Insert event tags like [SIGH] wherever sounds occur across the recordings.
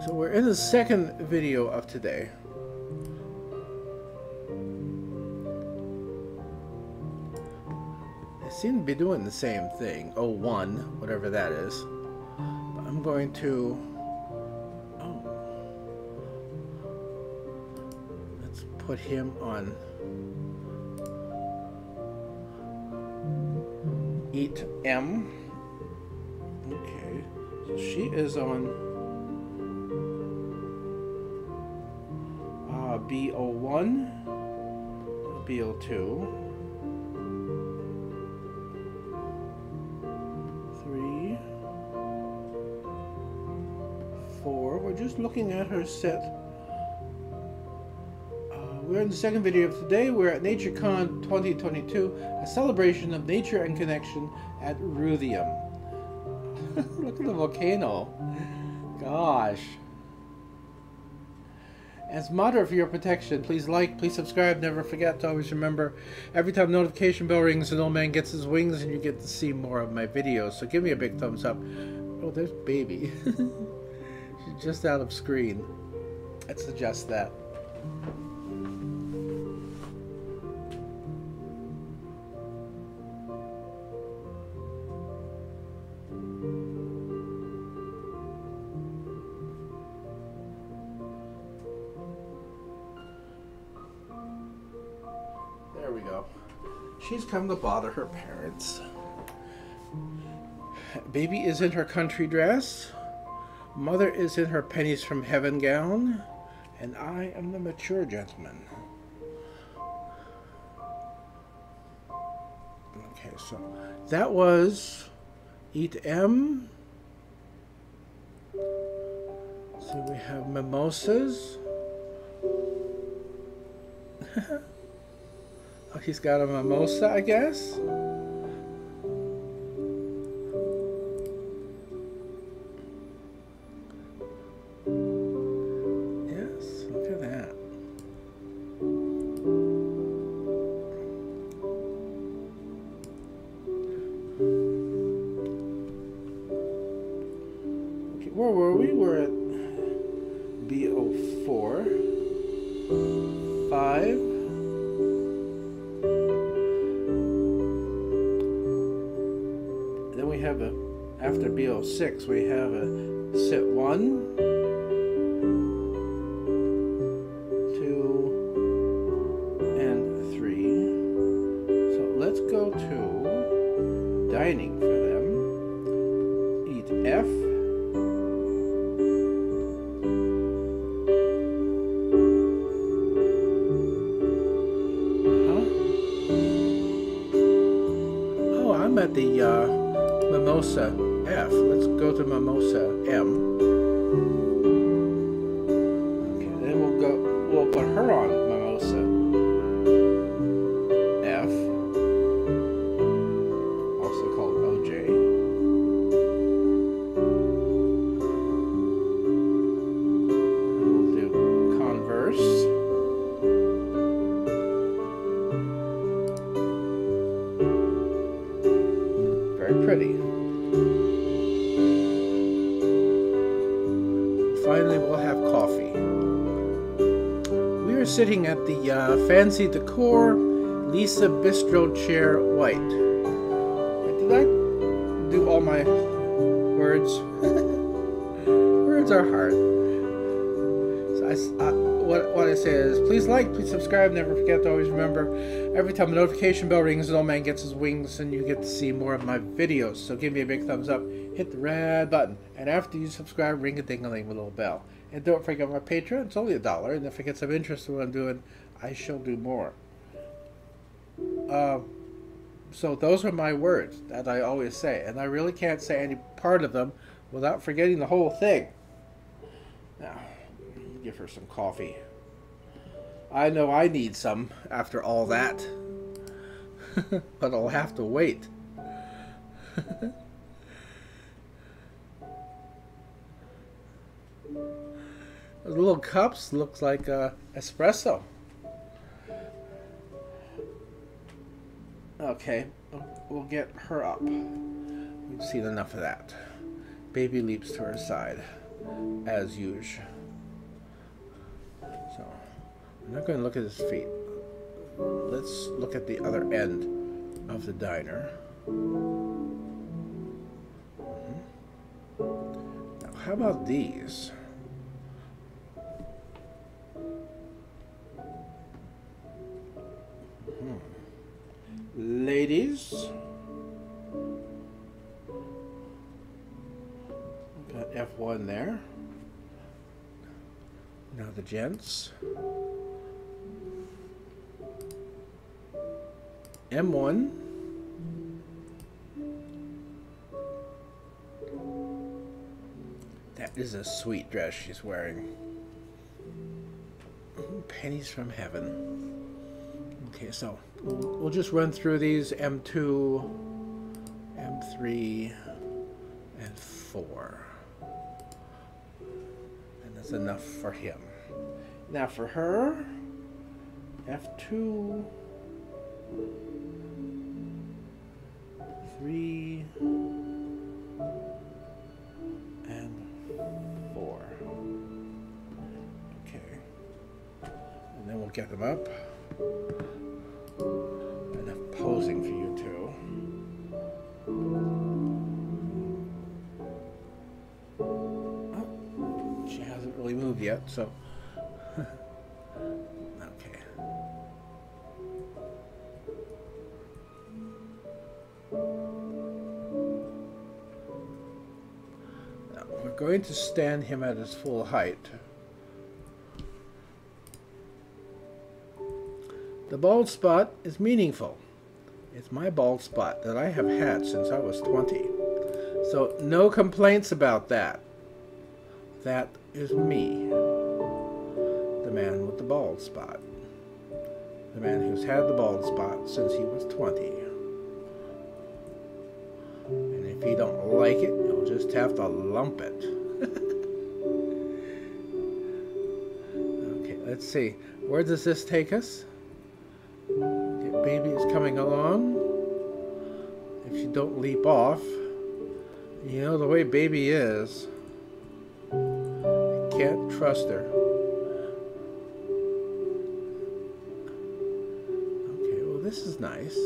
So we're in the second video of today. I seem to be doing the same thing. Oh, one, whatever that is. But I'm going to... Oh. Let's put him on... Eat M. Okay. So she is on... Uh, BO1, BO2. Three, four. We're just looking at her set. Uh, we're in the second video of today. We're at NatureCon 2022, a celebration of nature and connection at Ruthium. [LAUGHS] Look at the volcano. Gosh. As matter for your protection, please like, please subscribe. Never forget to always remember every time notification bell rings, an old man gets his wings, and you get to see more of my videos. So give me a big thumbs up. Oh, there's baby. [LAUGHS] She's just out of screen. I'd suggest that. She's come to bother her parents. Baby is in her country dress. Mother is in her pennies from heaven gown. And I am the mature gentleman. Okay, so that was Eat M. So we have mimosas. [LAUGHS] He's got a mimosa, I guess. BO6, we have a Finally, we'll have coffee. We are sitting at the uh, Fancy Decor Lisa Bistro Chair White. Did I do all my words? [LAUGHS] words are hard. So I I what, what I say is, please like, please subscribe, never forget to always remember, every time the notification bell rings, an old man gets his wings, and you get to see more of my videos. So give me a big thumbs up, hit the red button, and after you subscribe, ring a ding-a-ling with a little bell. And don't forget my Patreon, it's only a dollar, and if I get some interest in what I'm doing, I shall do more. Uh, so those are my words that I always say, and I really can't say any part of them without forgetting the whole thing. Now, give her some coffee. I know I need some after all that, [LAUGHS] but I'll have to wait. [LAUGHS] The little cups looks like uh, espresso. Okay, we'll get her up. We've seen enough of that. Baby leaps to her side. as usual. I'm not going to look at his feet. Let's look at the other end of the diner. Now, how about these? Hmm. Ladies. Got F1 there. Now the gents. M1. That is a sweet dress she's wearing. Pennies from heaven. Okay, so we'll just run through these M2, M3, and 4. And that's enough for him. Now for her, F2, 3, and 4. Okay. And then we'll get them up. Enough posing for you two. Oh, she hasn't really moved yet, so. [LAUGHS] going to stand him at his full height. The bald spot is meaningful. It's my bald spot that I have had since I was 20. So no complaints about that. That is me. The man with the bald spot. The man who's had the bald spot since he was 20. And if you don't like it, you'll just have to lump it. okay, let's see. Where does this take us? baby is coming along. If you don't leap off, you know the way baby is. You can't trust her. Okay, well this is nice.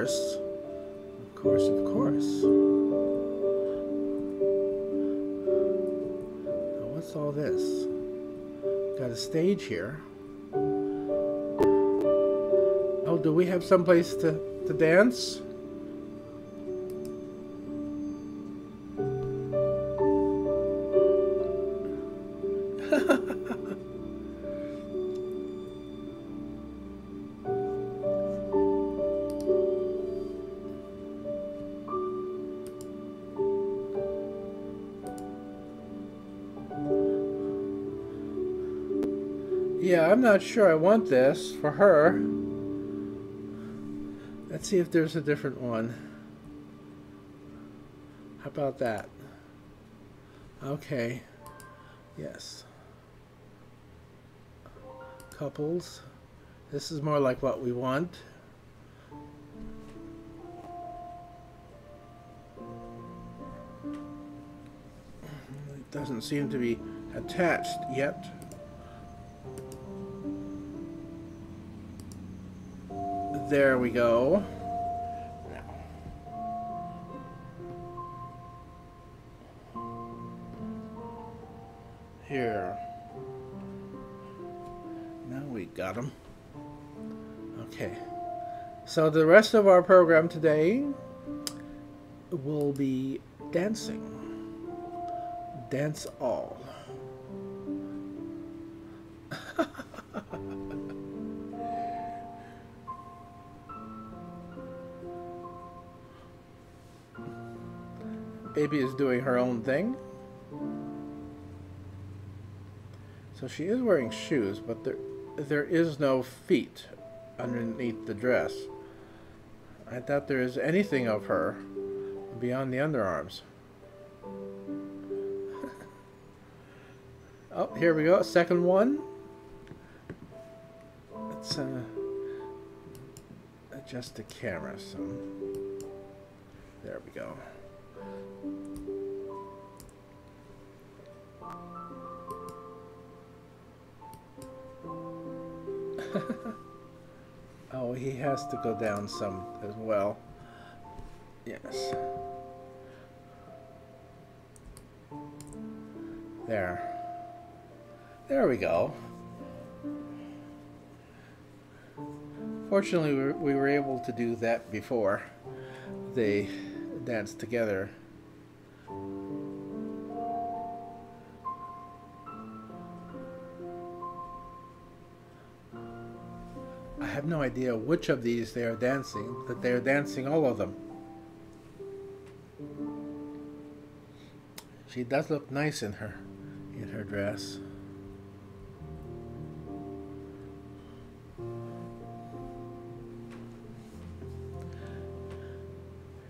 A. Of course, of course. What's all this? Got a stage here. Oh, do we have someplace to, to dance? Yeah, I'm not sure I want this for her. Let's see if there's a different one. How about that? Okay. Yes. Couples. This is more like what we want. It doesn't seem to be attached yet. There we go. Here. Now we got them. Okay. So the rest of our program today will be dancing. Dance all. Baby is doing her own thing. So she is wearing shoes, but there there is no feet underneath the dress. I doubt there is anything of her beyond the underarms. [LAUGHS] oh, here we go. Second one. It's uh, adjust the camera some. There we go. [LAUGHS] oh, he has to go down some as well. Yes. There. There we go. Fortunately, we were able to do that before they danced together. Idea which of these they are dancing, that they are dancing all of them. She does look nice in her in her dress.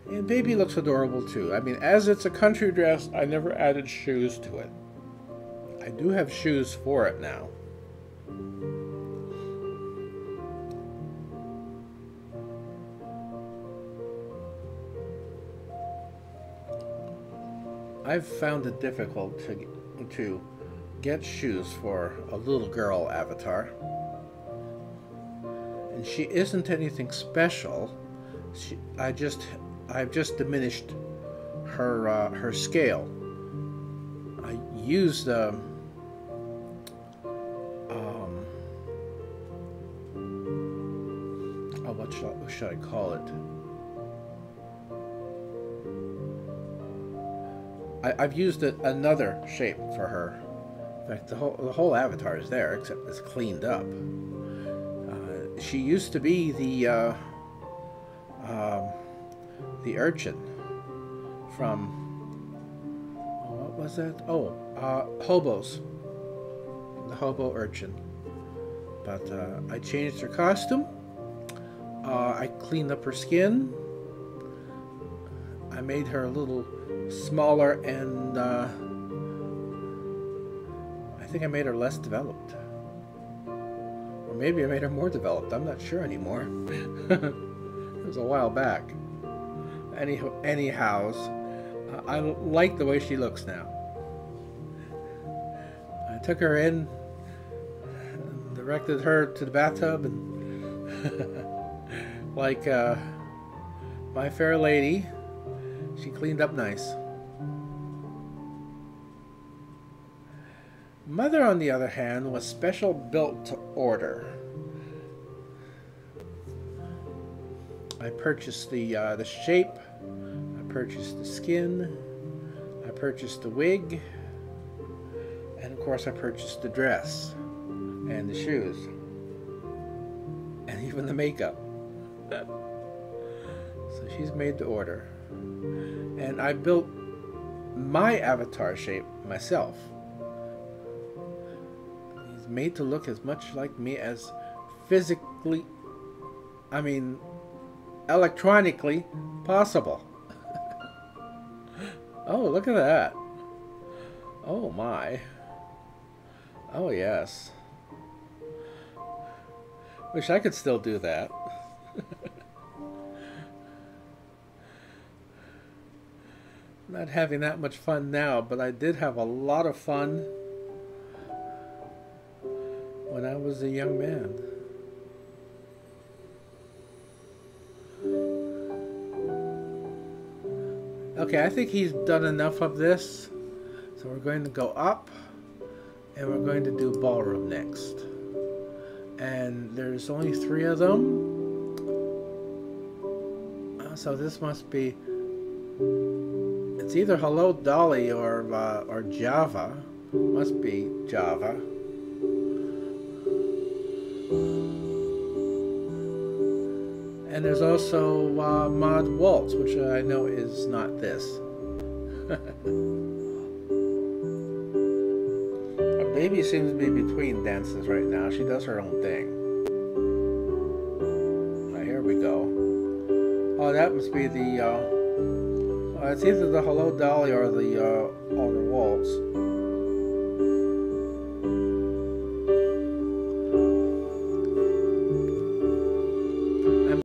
And baby looks adorable too. I mean, as it's a country dress, I never added shoes to it. I do have shoes for it now. I've found it difficult to, to get shoes for a little girl avatar. And she isn't anything special. She, I just I've just diminished her uh, her scale. I used um, um oh, what should, I, what should I call it? I, have used a, another shape for her. In fact, the whole the whole avatar is there, except it's cleaned up. Uh, she used to be the uh, um, the urchin from oh, what was that? Oh, uh, hobos. The hobo urchin. But uh, I changed her costume. Uh, I cleaned up her skin. I made her a little smaller and uh, I think I made her less developed. Or maybe I made her more developed. I'm not sure anymore. [LAUGHS] it was a while back any anyhows. Uh, I like the way she looks now. I took her in, directed her to the bathtub, and [LAUGHS] like uh, my fair lady, she cleaned up nice. Mother, on the other hand, was special built to order. I purchased the uh, the shape I purchased the skin, I purchased the wig, and of course I purchased the dress and the shoes and [LAUGHS] even the makeup. [LAUGHS] so she's made to order. And I built my avatar shape myself. Made to look as much like me as physically, I mean, electronically possible. [LAUGHS] Oh, look at that. Oh my. Oh yes. Wish I could still do that. [LAUGHS] Not having that much fun now, but I did have a lot of fun when I was a young man. Okay, I think he's done enough of this. So we're going to go up and we're going to do ballroom next. And there's only three of them. Uh, so this must be, it's either Hello Dolly or, uh, or Java. Must be Java. And there's also uh, Mod Waltz, which I know is not this. [LAUGHS] Our baby seems to be between dances right now. She does her own thing. Right, here we go. Oh, that must be the, uh, uh, it's either the Hello Dolly or the, uh, the Waltz.